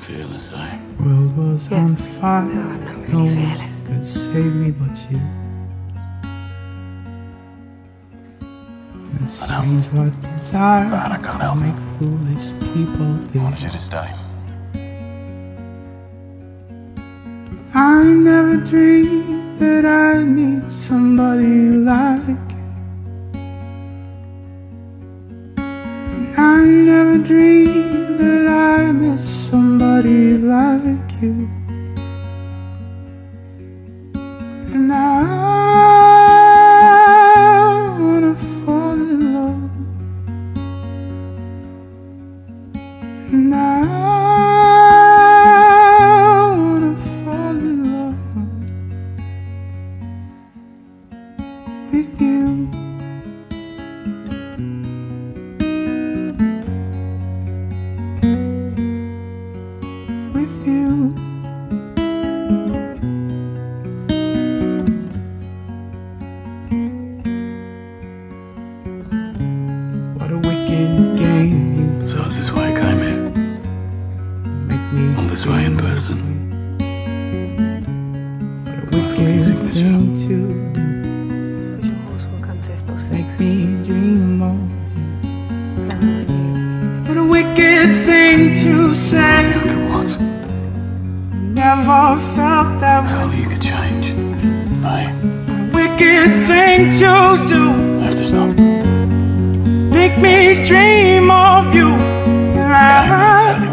fearless, eh? World was Yes. on fire. No, I'm not no really one fearless. could save me but you. And It's strange what desire But I can't help make foolish people I wanted you to stay. I never dreamed that I'd meet somebody like you. And I never dreamed you. And I wanna fall in love. And I wanna fall in love with you. With you. What a wicked game you So is this why I came here? make me. On this way in person. What a wicked thing to do. Because your horse will come first or Make me dream of you. What a wicked thing to say. Never felt that Hell, you could change. I. Wicked thing to do. I have to stop. Make me dream of you. And I.